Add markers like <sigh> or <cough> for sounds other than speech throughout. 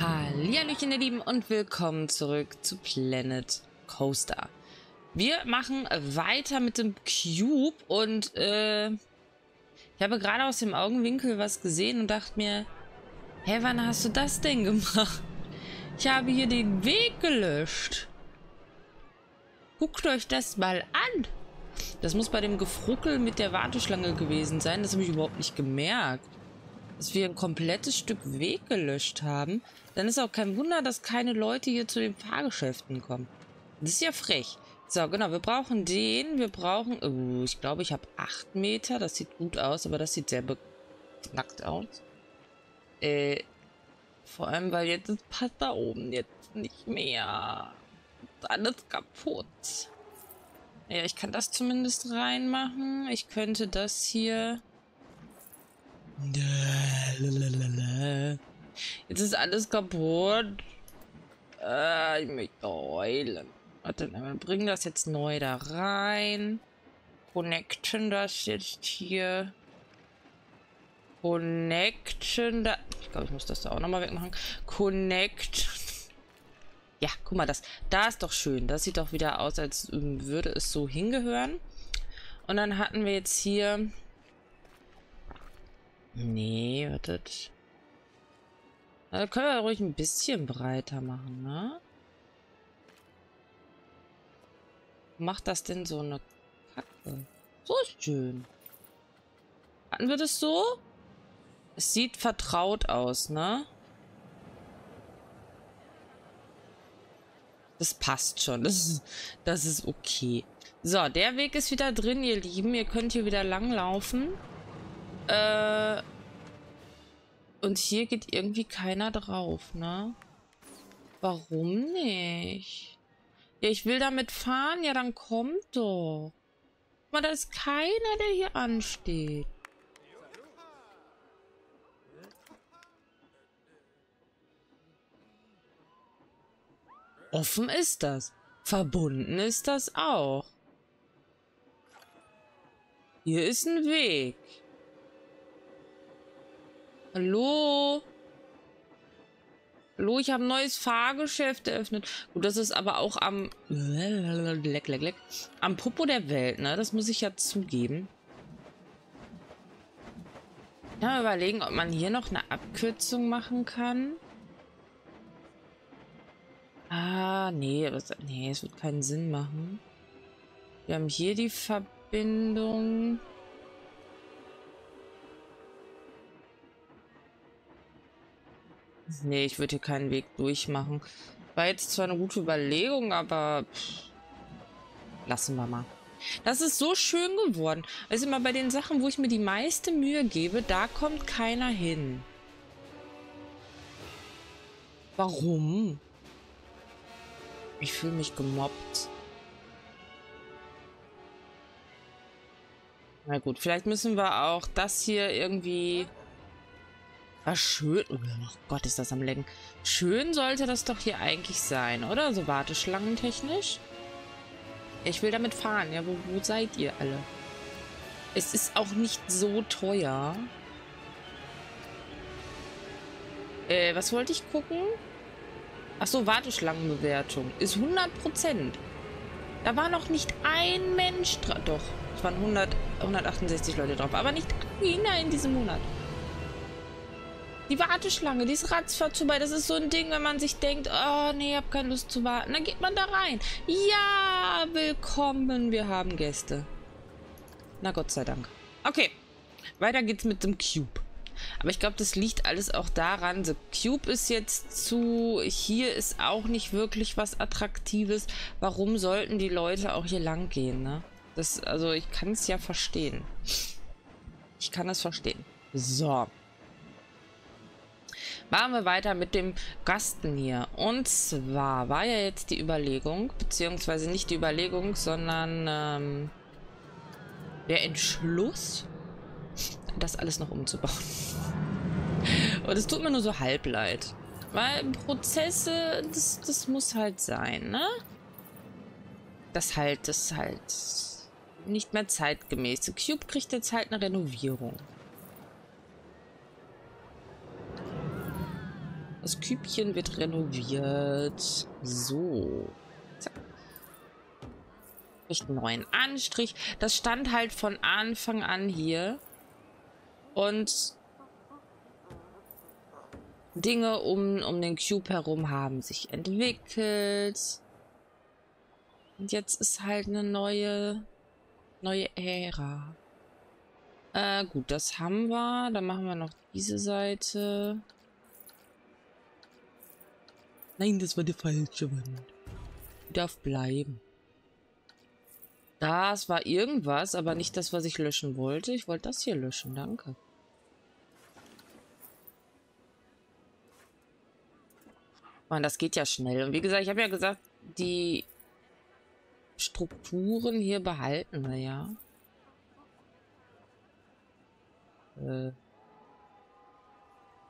Hallihallöchen, ihr Lieben, und willkommen zurück zu Planet Coaster. Wir machen weiter mit dem Cube und äh, ich habe gerade aus dem Augenwinkel was gesehen und dachte mir, hä, wann hast du das denn gemacht? Ich habe hier den Weg gelöscht. Guckt euch das mal an. Das muss bei dem Gefruckel mit der Warteschlange gewesen sein. Das habe ich überhaupt nicht gemerkt dass wir ein komplettes Stück Weg gelöscht haben, dann ist auch kein Wunder, dass keine Leute hier zu den Fahrgeschäften kommen. Das ist ja frech. So, genau, wir brauchen den. Wir brauchen... Oh, ich glaube, ich habe 8 Meter. Das sieht gut aus, aber das sieht sehr beknackt aus. Äh, vor allem, weil jetzt passt da oben jetzt nicht mehr. Alles kaputt. Ja, ich kann das zumindest reinmachen. Ich könnte das hier... Jetzt ist alles kaputt. Äh, ich möchte heulen. Warte, wir bringen das jetzt neu da rein. Connecten das jetzt hier. Connecten da. Ich glaube, ich muss das da auch nochmal wegmachen. Connect. Ja, guck mal, das. Da ist doch schön. Das sieht doch wieder aus, als würde es so hingehören. Und dann hatten wir jetzt hier Nee, wartet. Da können wir ruhig ein bisschen breiter machen, ne? Macht das denn so eine Kacke? So ist schön. Hatten wir das so? Es sieht vertraut aus, ne? Das passt schon. Das ist, das ist okay. So, der Weg ist wieder drin, ihr Lieben. Ihr könnt hier wieder langlaufen. laufen. Äh, und hier geht irgendwie keiner drauf, ne? Warum nicht? Ja, ich will damit fahren. Ja, dann kommt doch. Aber da ist keiner, der hier ansteht. Offen ist das. Verbunden ist das auch. Hier ist ein Weg. Hallo? Hallo, ich habe ein neues Fahrgeschäft eröffnet. Gut, das ist aber auch am... Leck, leck, leck. Am Popo der Welt, ne? Das muss ich ja zugeben. Ja, überlegen, ob man hier noch eine Abkürzung machen kann. Ah, nee, was, nee, es wird keinen Sinn machen. Wir haben hier die Verbindung. Nee, ich würde hier keinen Weg durchmachen. War jetzt zwar eine gute Überlegung, aber lassen wir mal. Das ist so schön geworden. Also immer bei den Sachen, wo ich mir die meiste Mühe gebe, da kommt keiner hin. Warum? Ich fühle mich gemobbt. Na gut, vielleicht müssen wir auch das hier irgendwie war schön. Oh Gott, ist das am Lecken. Schön sollte das doch hier eigentlich sein, oder? So warteschlangentechnisch. Ich will damit fahren. Ja, wo, wo seid ihr alle? Es ist auch nicht so teuer. Äh, was wollte ich gucken? Achso, Warteschlangenbewertung. Ist 100%. Da war noch nicht ein Mensch drauf. Doch, es waren 100, 168 Leute drauf. Aber nicht einer in diesem Monat. Die Warteschlange, die ist ratzfatz vorbei. Das ist so ein Ding, wenn man sich denkt, oh nee, ich habe keine Lust zu warten. Dann geht man da rein. Ja, willkommen, wir haben Gäste. Na Gott sei Dank. Okay, weiter geht's mit dem Cube. Aber ich glaube, das liegt alles auch daran, The Cube ist jetzt zu, hier ist auch nicht wirklich was Attraktives. Warum sollten die Leute auch hier lang gehen, ne? Das, also ich kann es ja verstehen. Ich kann es verstehen. So. Machen wir weiter mit dem Gasten hier. Und zwar war ja jetzt die Überlegung, beziehungsweise nicht die Überlegung, sondern ähm, der Entschluss, das alles noch umzubauen. Und es tut mir nur so halb leid. Weil Prozesse, das, das muss halt sein, ne? Das halt, das halt nicht mehr zeitgemäß. Cube kriegt jetzt halt eine Renovierung. Das Kübchen wird renoviert. So. Zack. Einen neuen Anstrich. Das stand halt von Anfang an hier. Und Dinge um, um den Cube herum haben sich entwickelt. Und jetzt ist halt eine neue, neue Ära. Äh, gut, das haben wir. Dann machen wir noch diese Seite. Nein, das war die falsche Wand. Die darf bleiben. Das war irgendwas, aber nicht das, was ich löschen wollte. Ich wollte das hier löschen, danke. Mann, das geht ja schnell. Und wie gesagt, ich habe ja gesagt, die Strukturen hier behalten wir ja. Äh,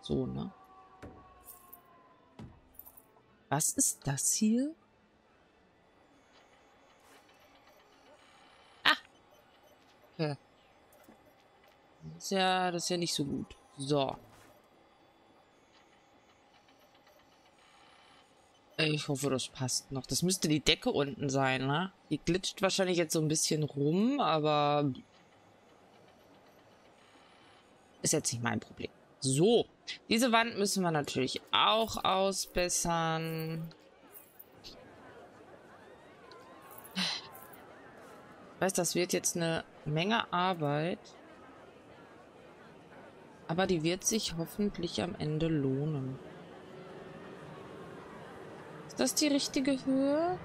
so, ne? Was ist das hier? Ah! Okay. Das ist ja, das ist ja nicht so gut. So. Ich hoffe, das passt noch. Das müsste die Decke unten sein, ne? Die glitscht wahrscheinlich jetzt so ein bisschen rum, aber ist jetzt nicht mein Problem. So, diese Wand müssen wir natürlich auch ausbessern. Ich weiß, das wird jetzt eine Menge Arbeit. Aber die wird sich hoffentlich am Ende lohnen. Ist das die richtige Höhe?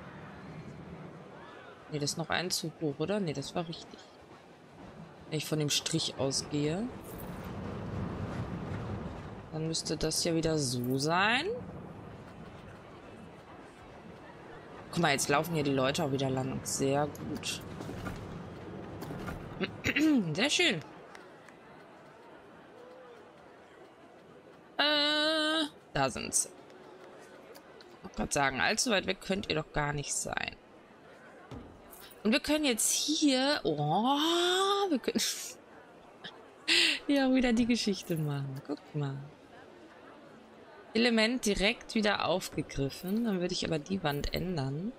Ne, das ist noch ein zu hoch, oder? Ne, das war richtig. Wenn ich von dem Strich ausgehe. Dann müsste das ja wieder so sein. Guck mal, jetzt laufen hier die Leute auch wieder lang. Sehr gut. <clears throat> Sehr schön. Äh, da sind sie. Ich gerade sagen, allzu weit weg könnt ihr doch gar nicht sein. Und wir können jetzt hier... Oh, wir können... <laughs> ja, wieder die Geschichte machen. Guck mal. Element direkt wieder aufgegriffen. Dann würde ich aber die Wand ändern.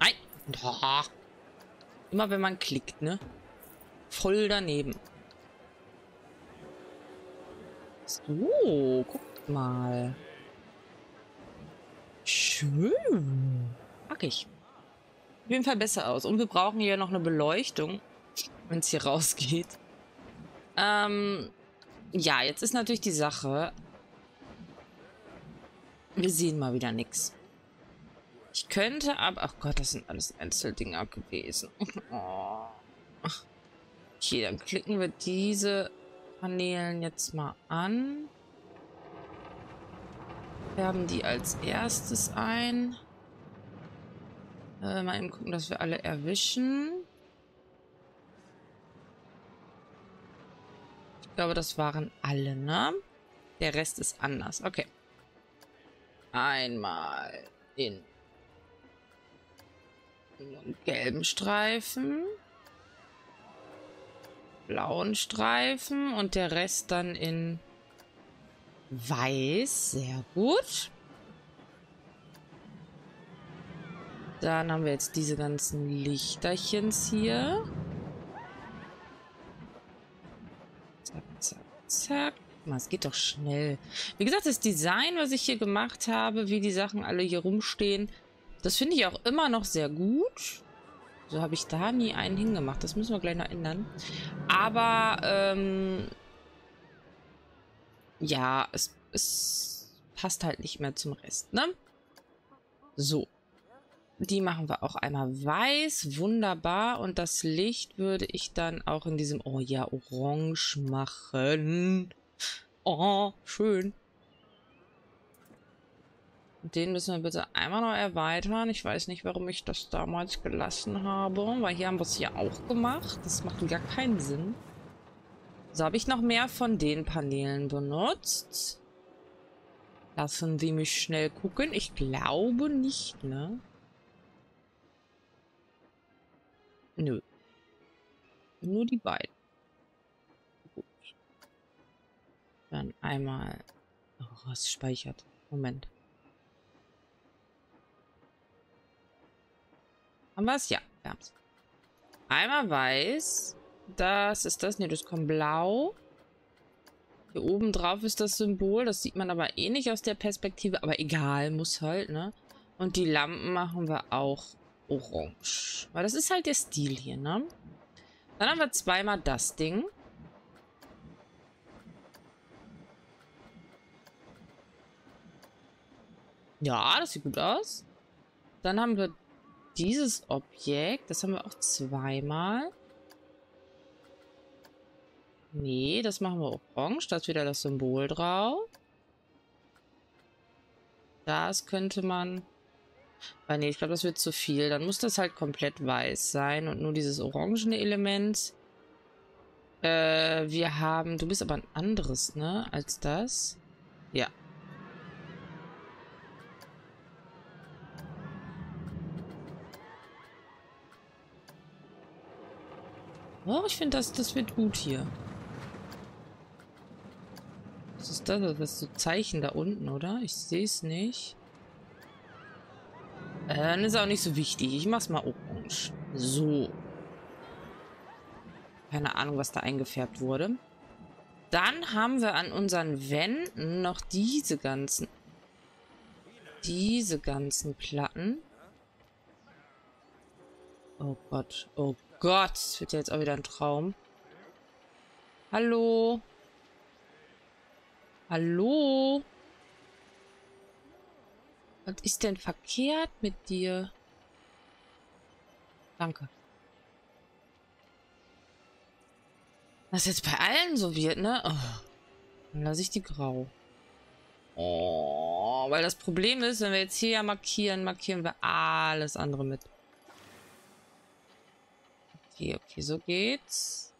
Nein! Immer wenn man klickt, ne? Voll daneben. So, guckt mal. Schön. Mag ich. Auf jeden Fall besser aus. Und wir brauchen hier noch eine Beleuchtung wenn es hier rausgeht. Ähm, ja, jetzt ist natürlich die Sache. Wir sehen mal wieder nichts. Ich könnte aber... Ach Gott, das sind alles Einzeldinger gewesen. <laughs> Oh. Okay, dann klicken wir diese Paneelen jetzt mal an. Färben die als erstes ein. Äh, mal eben gucken, dass wir alle erwischen. Glaube, das waren alle, ne? Der Rest ist anders. Okay. Einmal in gelben Streifen, blauen Streifen und der Rest dann in weiß. Sehr gut. Dann haben wir jetzt diese ganzen Lichterchens hier. Zack. Es geht doch schnell. Wie gesagt, das Design, was ich hier gemacht habe, wie die Sachen alle hier rumstehen, das finde ich auch immer noch sehr gut. So habe ich da nie einen hingemacht. Das müssen wir gleich noch ändern. Aber, ähm, ja, es, es passt halt nicht mehr zum Rest, ne? So. Die machen wir auch einmal weiß. Wunderbar. Und das Licht würde ich dann auch in diesem, oh ja, orange machen. Oh, schön. Den müssen wir bitte einmal noch erweitern. Ich weiß nicht, warum ich das damals gelassen habe. Weil hier haben wir es ja auch gemacht. Das macht gar keinen Sinn. So, habe ich noch mehr von den Paneelen benutzt? Lassen Sie mich schnell gucken. Ich glaube nicht, ne? Nö. Nur die beiden. Dann einmal... Oh, es speichert. Moment. Haben wir es? Ja, wir haben es. Einmal weiß. Das ist das. Ne, das kommt blau. Hier oben drauf ist das Symbol. Das sieht man aber eh nicht aus der Perspektive. Aber egal, muss halt, ne? Und die Lampen machen wir auch orange. Weil das ist halt der Stil hier, ne? Dann haben wir zweimal das Ding. Ja, das sieht gut aus. Dann haben wir dieses Objekt. Das haben wir auch zweimal. Nee, das machen wir orange. Da ist wieder das Symbol drauf. Das könnte man... Weil nee, ich glaube, das wird zu viel. Dann muss das halt komplett weiß sein und nur dieses orangene Element. Äh, wir haben... Du bist aber ein anderes, ne? Als das. Ja. Oh, ich finde, das, das wird gut hier. Was ist das? Das ist so Zeichen da unten, oder? Ich sehe es nicht. Äh, dann ist auch nicht so wichtig. Ich mach's mal orange. So. Keine Ahnung, was da eingefärbt wurde. Dann haben wir an unseren Wänden noch diese ganzen... Diese ganzen Platten. Oh Gott. Oh Gott. Das wird ja jetzt auch wieder ein Traum. Hallo? Hallo? Was ist denn verkehrt mit dir? Danke. Das jetzt bei allen so wird, ne? Oh. Dann lasse ich die grau. Oh, weil das Problem ist, wenn wir jetzt hier ja markieren, markieren wir alles andere mit. Okay, okay, so geht's.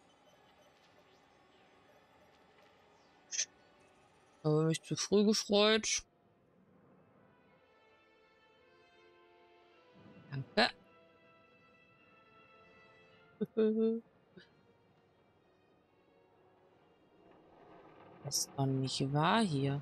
Habe mich zu früh gefreut. Danke. <laughs> Das ist doch nicht wahr hier.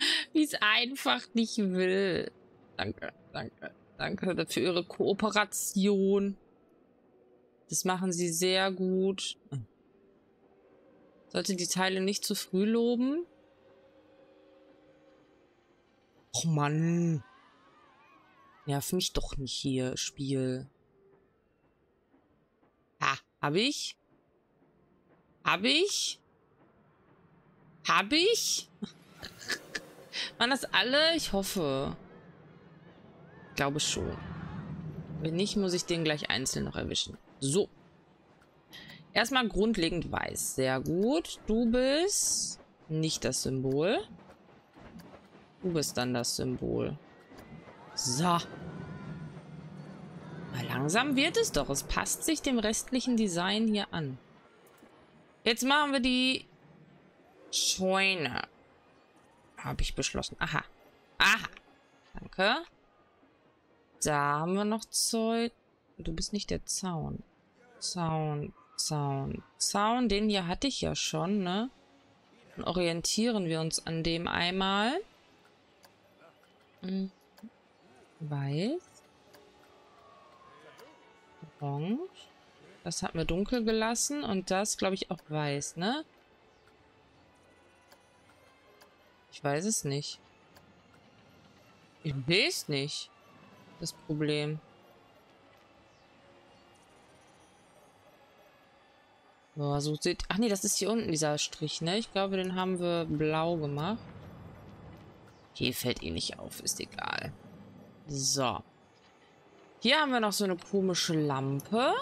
<laughs> Wie es einfach nicht will. Danke, danke, danke für Ihre Kooperation. Das machen Sie sehr gut. Sollte die Teile nicht zu früh loben? Och Mann. Nerv mich doch nicht hier, Spiel. Ha, hab ich? Hab ich? Hab ich? <laughs> Waren das alle? Ich hoffe. Glaube schon. Wenn nicht, muss ich den gleich einzeln noch erwischen. So. Erstmal grundlegend weiß. Sehr gut. Du bist nicht das Symbol. Du bist dann das Symbol. So. Mal langsam wird es doch. Es passt sich dem restlichen Design hier an. Jetzt machen wir die Scheune. Habe ich beschlossen. Aha. Aha. Danke. Da haben wir noch Zeug. Du bist nicht der Zaun. Zaun, Zaun, Zaun. Den hier hatte ich ja schon, ne? Dann orientieren wir uns an dem einmal. Weiß. Orange. Das hat mir dunkel gelassen. Und das, glaube ich, auch weiß, ne? Ich weiß es nicht. Ich es nicht. Das Problem. Boah, so sieht... Ach nee, das ist hier unten dieser Strich, ne? Ich glaube, den haben wir blau gemacht. Hier fällt eh nicht auf, ist egal. So. Hier haben wir noch so eine komische Lampe.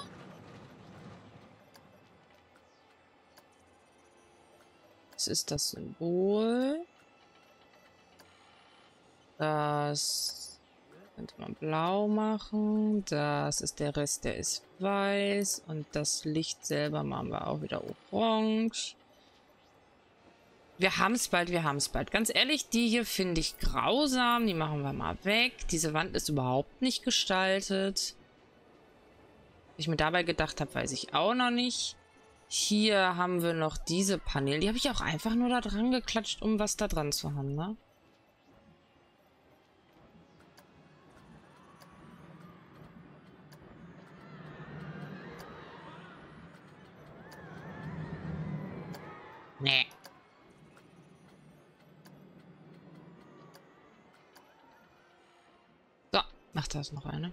Das ist das Symbol. Das könnte man blau machen. Das ist der Rest, der ist weiß. Und das Licht selber machen wir auch wieder orange. Wir haben es bald, wir haben es bald. Ganz ehrlich, die hier finde ich grausam. Die machen wir mal weg. Diese Wand ist überhaupt nicht gestaltet. ich mir dabei gedacht habe, weiß ich auch noch nicht. Hier haben wir noch diese Paneele. Die habe ich auch einfach nur da dran geklatscht, um was da dran zu haben, ne? Nee. Macht das noch eine.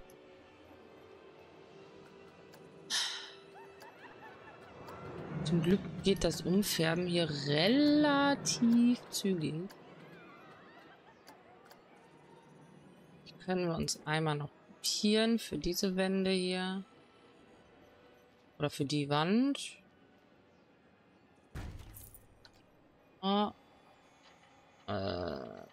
Zum Glück geht das Umfärben hier relativ zügig. Können wir uns einmal noch kopieren für diese Wände hier. Oder für die Wand. Oh. Äh.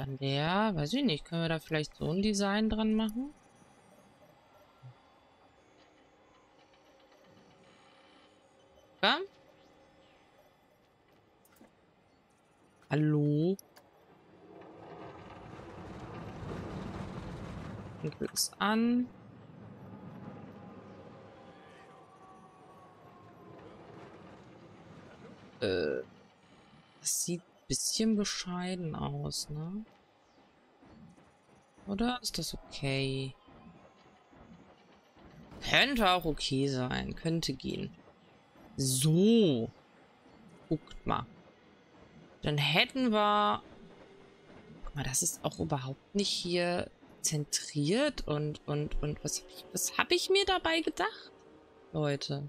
An der, weiß ich nicht, können wir da vielleicht so ein Design dran machen? Ja? Hallo? Es an. Äh, bisschen bescheiden aus, ne? Oder ist das okay? Könnte auch okay sein. Könnte gehen. So. Guckt mal. Dann hätten wir... Guck mal, das ist auch überhaupt nicht hier zentriert und, und, und was, was habe ich mir dabei gedacht, Leute?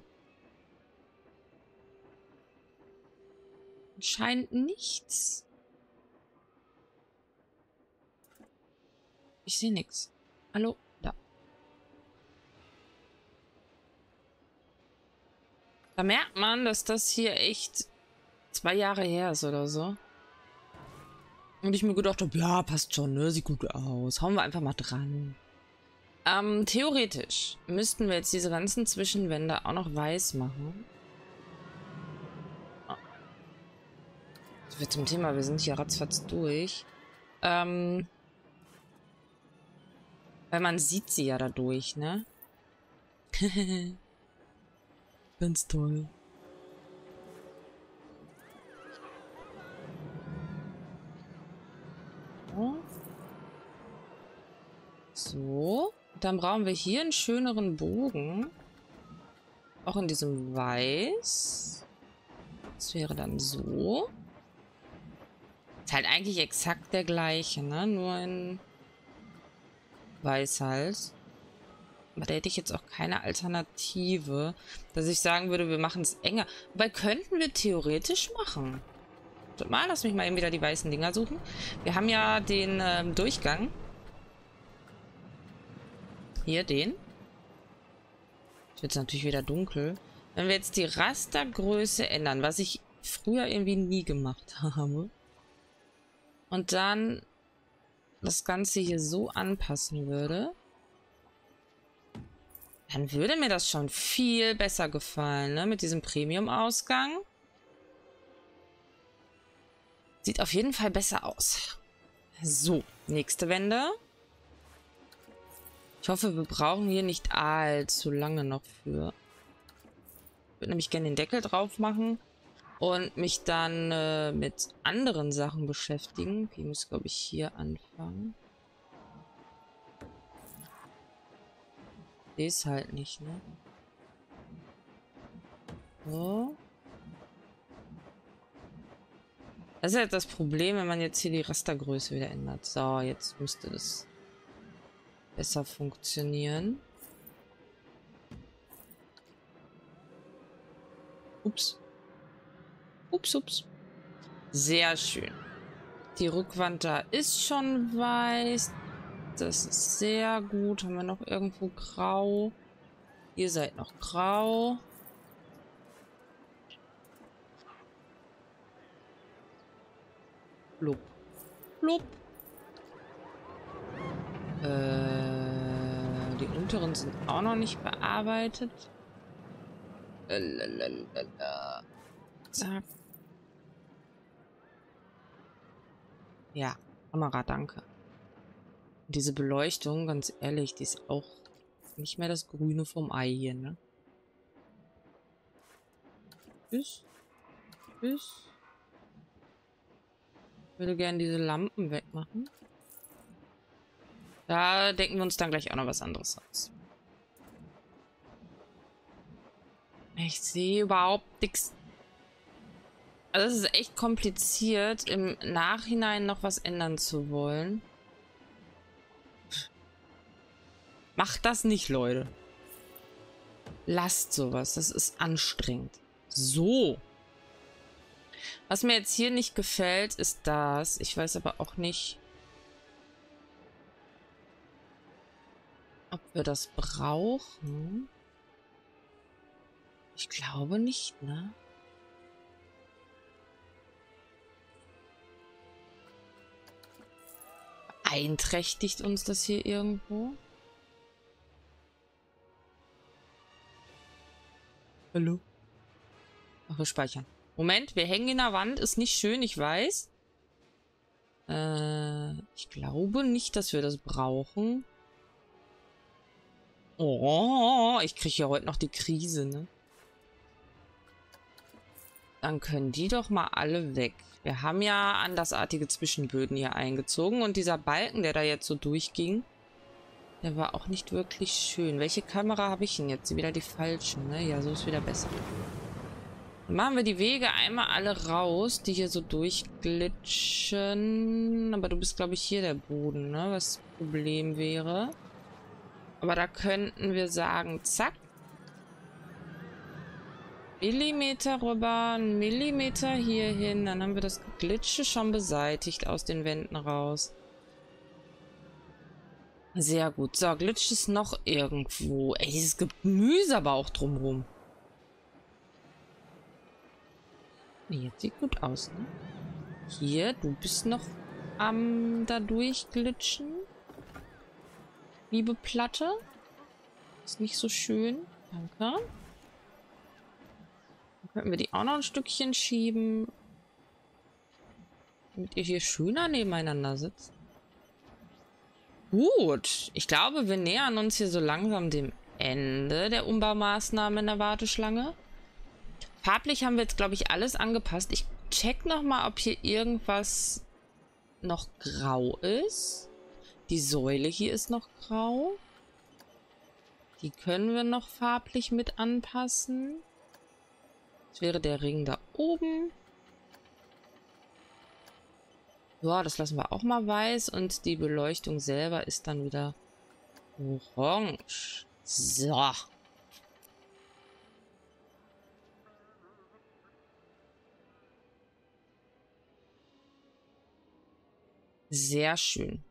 Scheint nichts. Ich sehe nichts. Hallo? Da merkt man, dass das hier echt zwei Jahre her ist oder so. Und ich mir gedacht habe, ja, passt schon, ne? Sieht gut aus. Hauen wir einfach mal dran. Ähm, theoretisch müssten wir jetzt diese ganzen Zwischenwände auch noch weiß machen. Das wird zum Thema, wir sind hier ratzfatz durch. Ähm, weil man sieht sie ja dadurch, ne? <laughs> Ganz toll. So. Dann brauchen wir hier einen schöneren Bogen. Auch in diesem Weiß. Das wäre dann so. Ist halt eigentlich exakt der gleiche, ne? Nur in Weiß halt. Aber da hätte ich jetzt auch keine Alternative, dass ich sagen würde, wir machen es enger. Wobei könnten wir theoretisch machen. Mal, lass mich mal eben wieder die weißen Dinger suchen. Wir haben ja den ähm, Durchgang. Hier, den. Jetzt wird es natürlich wieder dunkel. Wenn wir jetzt die Rastergröße ändern, was ich früher irgendwie nie gemacht <laughs> habe. Und dann das Ganze hier so anpassen würde dann würde mir das schon viel besser gefallen, ne? Mit diesem Premium-Ausgang. Sieht auf jeden Fall besser aus. So, nächste Wende. Ich hoffe, wir brauchen hier nicht allzu lange noch für. Ich würde nämlich gerne den Deckel drauf machen und mich dann äh, mit anderen Sachen beschäftigen. Ich muss, glaube ich, hier anfangen. Ist halt nicht, ne? So. Das ist halt das Problem, wenn man jetzt hier die Rastergröße wieder ändert. So, jetzt müsste das besser funktionieren. Ups. Ups, ups. Sehr schön. Die Rückwand da ist schon weiß. Das ist sehr gut. Haben wir noch irgendwo grau? Ihr seid noch grau. Blub. Blub. Äh, die unteren sind auch noch nicht bearbeitet. Lalalala. Zack. Ja, Kamera, danke. diese Beleuchtung, ganz ehrlich, die ist auch Nicht mehr das Grüne vom Ei hier, ne? Tschüss. Tschüss. Ich würde gerne diese Lampen wegmachen. Da denken wir uns dann gleich auch noch was anderes aus. Ich sehe überhaupt nichts. Also es ist echt kompliziert, im Nachhinein noch was ändern zu wollen. Macht das nicht, Leute. Lasst sowas. Das ist anstrengend. So. Was mir jetzt hier nicht gefällt, ist das. Ich weiß aber auch nicht, ob wir das brauchen. Ich glaube nicht, ne? Beeinträchtigt uns das hier irgendwo? Hallo? Ach, wir speichern. Moment, wir hängen in der Wand. Ist nicht schön, ich weiß. Äh, ich glaube nicht, dass wir das brauchen. Oh, ich kriege ja heute noch die Krise, ne? Dann können die doch mal alle weg. Wir haben ja andersartige Zwischenböden hier eingezogen und dieser Balken, der da jetzt so durchging, der war auch nicht wirklich schön. Welche Kamera habe ich denn jetzt? Wieder die falschen, ne? Ja, so ist wieder besser. Dann machen wir die Wege einmal alle raus, die hier so durchglitschen. Aber du bist, glaube ich, hier der Boden, ne? Was das Problem wäre. Aber da könnten wir sagen, zack, Millimeter rüber, einen Millimeter hier hin. Dann haben wir das Glitsche schon beseitigt aus den Wänden raus. Sehr gut. So, Glitch ist noch irgendwo. Ey, dieses Gemüse aber auch drumrum. Jetzt sieht gut aus, ne? Hier, du bist noch am da durchglitschen. Liebe Platte. Ist nicht so schön. Danke. Könnten wir die auch noch ein Stückchen schieben. Damit ihr hier schöner nebeneinander sitzt. Gut. Ich glaube, wir nähern uns hier so langsam dem Ende der Umbaumaßnahmen in der Warteschlange. Farblich haben wir jetzt, glaube ich, alles angepasst. Ich check noch mal, ob hier irgendwas noch grau ist. Die Säule hier ist noch grau. Die können wir noch farblich mit anpassen. Das wäre der Ring da oben. Ja, das lassen wir auch mal weiß. Und die Beleuchtung selber ist dann wieder orange. So. Sehr schön.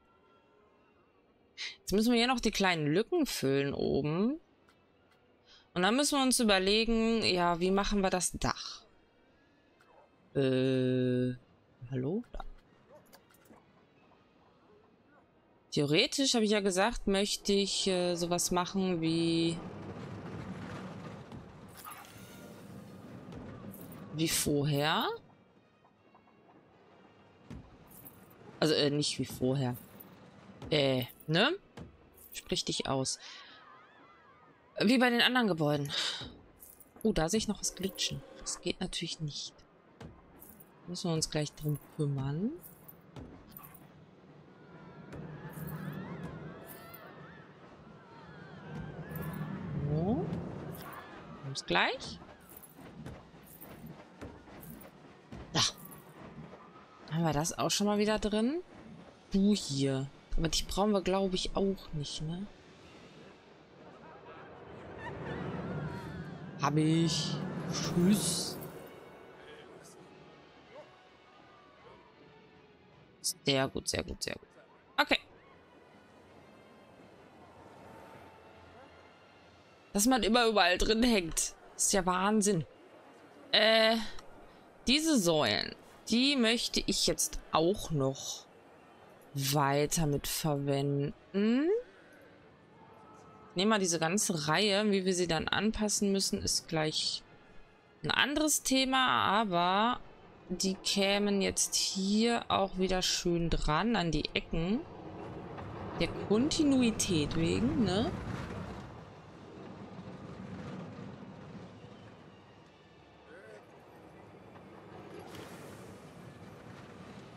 Jetzt müssen wir hier noch die kleinen Lücken füllen oben. Und dann müssen wir uns überlegen, ja, wie machen wir das Dach? Äh, hallo? Da. Theoretisch, habe ich ja gesagt, möchte ich äh, sowas machen wie... Wie vorher. Also, äh, nicht wie vorher. Äh, ne? Sprich dich aus. Wie bei den anderen Gebäuden. Oh, da sehe ich noch was glitschen. Das geht natürlich nicht. Müssen wir uns gleich drum kümmern. So. Bis gleich. Da. Haben wir das auch schon mal wieder drin? Du hier. Aber die brauchen wir, glaube ich, auch nicht, ne? Habe ich. Tschüss. Sehr gut, sehr gut, sehr gut. Okay. Dass man immer überall drin hängt. Ist ja Wahnsinn. Äh, diese Säulen, die möchte ich jetzt auch noch weiter mit verwenden nehme mal diese ganze Reihe, wie wir sie dann anpassen müssen, ist gleich ein anderes Thema, aber die kämen jetzt hier auch wieder schön dran an die Ecken. Der Kontinuität wegen, ne?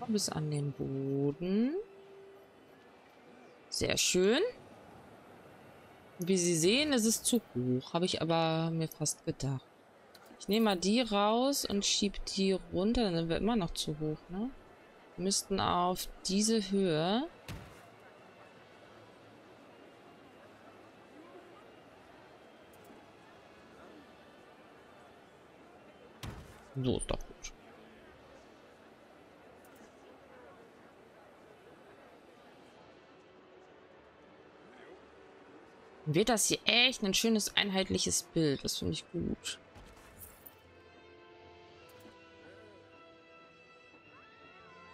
Bis an den Boden. Sehr schön. Wie Sie sehen, ist es zu hoch. Habe ich aber mir fast gedacht. Ich nehme mal die raus und schiebe die runter. Dann sind wir immer noch zu hoch, ne? Wir müssten auf diese Höhe. So ist doch gut. Wird das hier echt ein schönes einheitliches Bild. Das finde ich gut.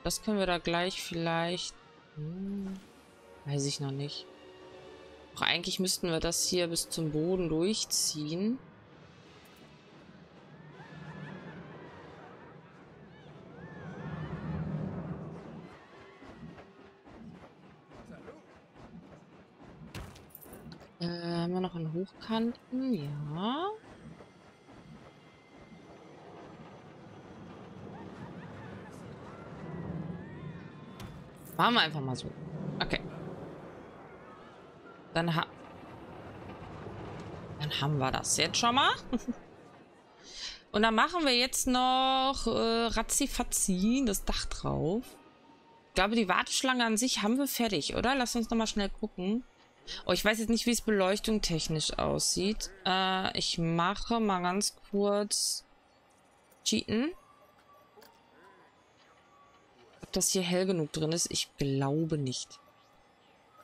Das können wir da gleich vielleicht... Hm, weiß ich noch nicht. Doch eigentlich müssten wir das hier bis zum Boden durchziehen. Hochkanten? Ja. Machen wir einfach mal so. Okay. Dann, ha dann haben wir das jetzt schon mal. <laughs> Und dann machen wir jetzt noch äh, Ratzifatzi, das Dach drauf. Ich glaube, die Warteschlange an sich haben wir fertig, oder? Lass uns nochmal schnell gucken. Oh, ich weiß jetzt nicht, wie es beleuchtung technisch aussieht. Äh, ich mache mal ganz kurz Cheaten ob das hier hell genug drin ist. Ich glaube nicht.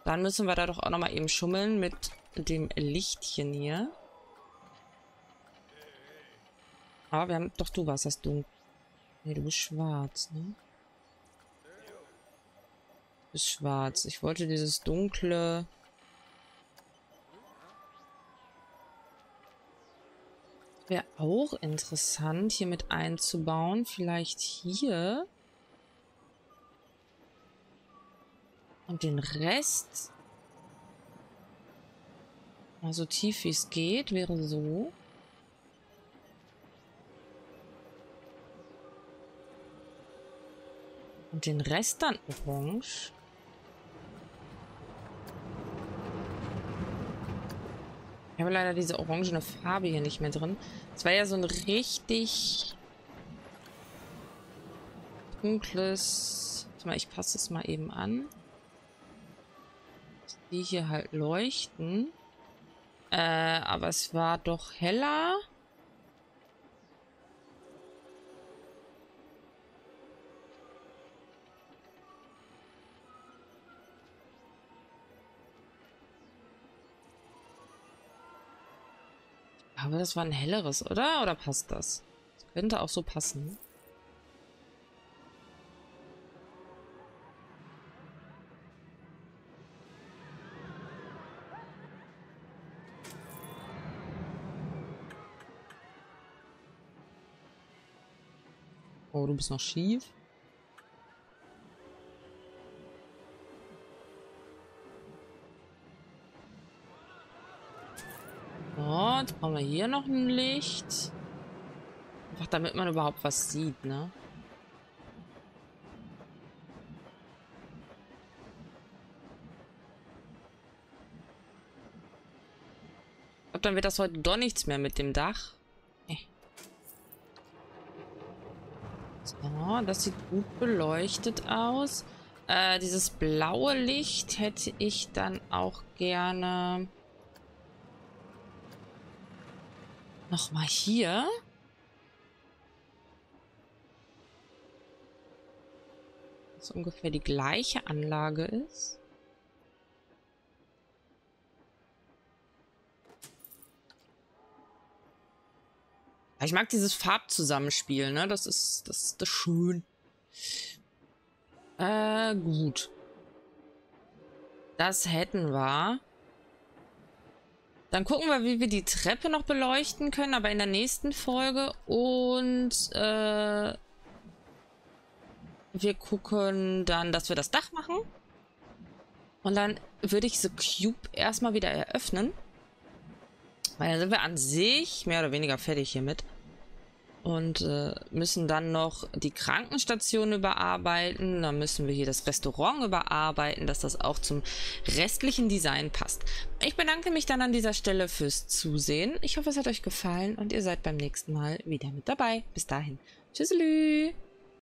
Dann müssen wir da doch auch nochmal eben schummeln mit dem Lichtchen hier. Aber wir haben... Doch, du warst das dunkel. Nee, du bist schwarz, ne? Du bist schwarz. Ich wollte dieses dunkle... Wäre auch interessant, hier mit einzubauen. Vielleicht hier... Und den Rest, mal so tief wie es geht, wäre so. Und den Rest dann orange. Ich habe leider diese orangene Farbe hier nicht mehr drin. Es war ja so ein richtig dunkles... Warte mal, ich passe es mal eben an die hier halt leuchten. Äh, aber es war doch heller. Aber das war ein helleres, oder? Oder passt das? Das könnte auch so passen. Oh, du bist noch schief. Brauchen wir hier noch ein Licht. Einfach damit man überhaupt was sieht, ne? Glaube, dann wird das heute doch nichts mehr mit dem Dach. So, das sieht gut beleuchtet aus. Äh, dieses blaue Licht hätte ich dann auch gerne nochmal hier. Was ungefähr die gleiche Anlage ist. Ich mag dieses Farbzusammenspiel, ne? Das ist, das, das ist schön. Äh, gut. Das hätten wir. Dann gucken wir, wie wir die Treppe noch beleuchten können, aber in der nächsten Folge. Und äh, wir gucken dann, dass wir das Dach machen. Und dann würde ich The Cube erstmal wieder eröffnen. Weil dann sind wir an sich mehr oder weniger fertig hiermit. Und äh, müssen dann noch die Krankenstation überarbeiten. Dann müssen wir hier das Restaurant überarbeiten, dass das auch zum restlichen Design passt. Ich bedanke mich dann an dieser Stelle fürs Zusehen. Ich hoffe, es hat euch gefallen und ihr seid beim nächsten Mal wieder mit dabei. Bis dahin. Tschüsselü!